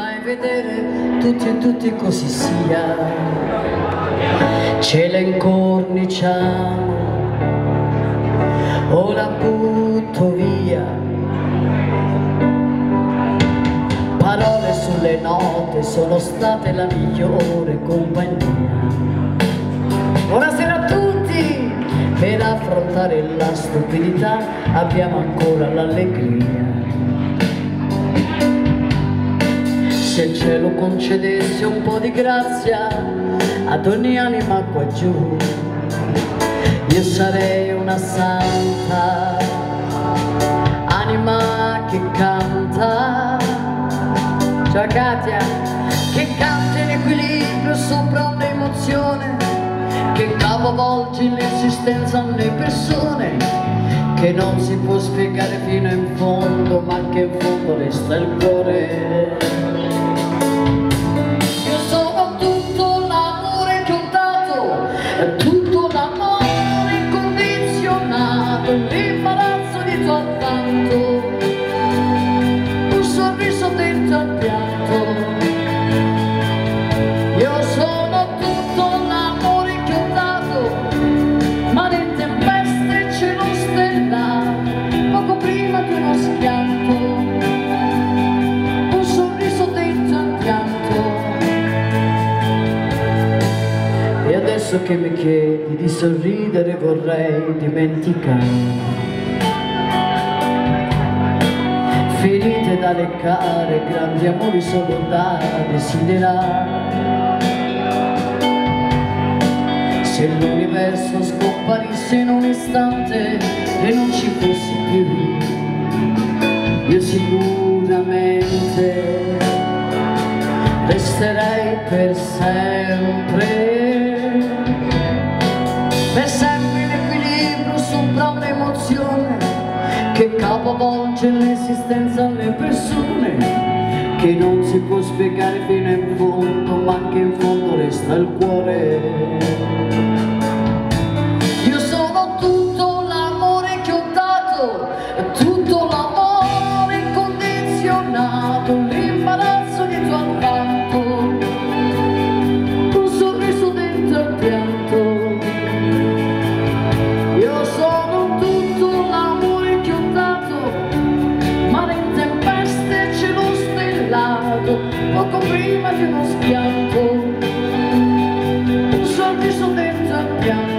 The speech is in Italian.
fai vedere tutti e tutti così sia. Ce la incorniciamo o la butto via. Parole sulle note sono state la migliore compagnia. Buonasera a tutti! Per affrontare la stupidità abbiamo ancora l'allegria cielo concedesse un po' di grazia ad ogni anima qua giù. Io sarei una santa anima che canta. Ciao Katia. Che canta in equilibrio sopra un'emozione che capovolge l'esistenza alle persone che non si può spiegare fino in fondo ma che in fondo resta il cuore adesso che mi chiedi di sorridere vorrei dimenticare da leccare, grandi amori solo da desiderare se l'universo scomparisse in un istante e non ci fossi più io sicuramente resterei per sempre. Per sempre in equilibrio sopra un'emozione che capovolge l'esistenza alle persone che non si può spiegare fino in fondo ma che in fondo resta il cuore. Io sono tutto l'amore che ho dato Official things up, down.